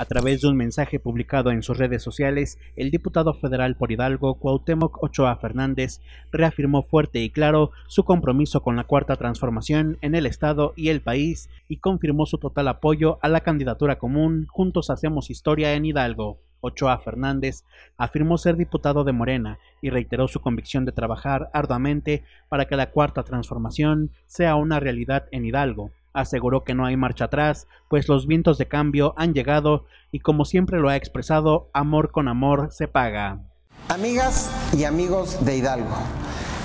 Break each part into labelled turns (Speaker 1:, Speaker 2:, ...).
Speaker 1: A través de un mensaje publicado en sus redes sociales, el diputado federal por Hidalgo, Cuauhtémoc Ochoa Fernández, reafirmó fuerte y claro su compromiso con la cuarta transformación en el Estado y el país y confirmó su total apoyo a la candidatura común Juntos Hacemos Historia en Hidalgo. Ochoa Fernández afirmó ser diputado de Morena y reiteró su convicción de trabajar arduamente para que la cuarta transformación sea una realidad en Hidalgo. Aseguró que no hay marcha atrás, pues los vientos de cambio han llegado y como siempre lo ha expresado, amor con amor se paga.
Speaker 2: Amigas y amigos de Hidalgo,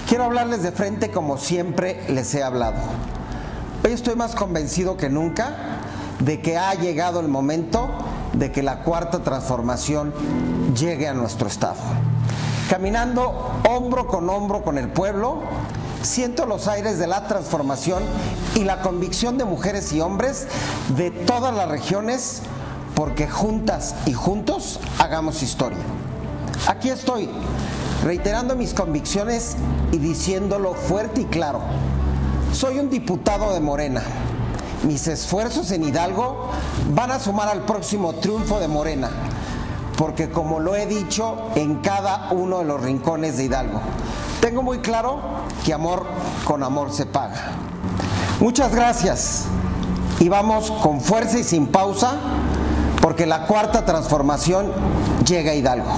Speaker 2: quiero hablarles de frente como siempre les he hablado. Hoy estoy más convencido que nunca de que ha llegado el momento de que la cuarta transformación llegue a nuestro Estado. Caminando hombro con hombro con el pueblo, siento los aires de la transformación y la convicción de mujeres y hombres de todas las regiones porque juntas y juntos hagamos historia. Aquí estoy, reiterando mis convicciones y diciéndolo fuerte y claro. Soy un diputado de Morena mis esfuerzos en Hidalgo van a sumar al próximo triunfo de Morena, porque como lo he dicho en cada uno de los rincones de Hidalgo, tengo muy claro que amor con amor se paga. Muchas gracias y vamos con fuerza y sin pausa, porque la cuarta transformación llega a Hidalgo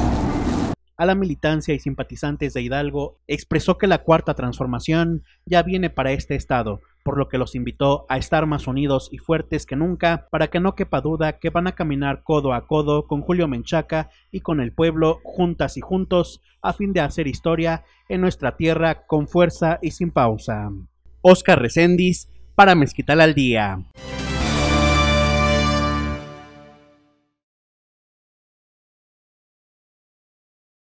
Speaker 1: a la militancia y simpatizantes de Hidalgo, expresó que la cuarta transformación ya viene para este estado, por lo que los invitó a estar más unidos y fuertes que nunca para que no quepa duda que van a caminar codo a codo con Julio Menchaca y con el pueblo juntas y juntos a fin de hacer historia en nuestra tierra con fuerza y sin pausa. Oscar Recendis para Mezquital al Día.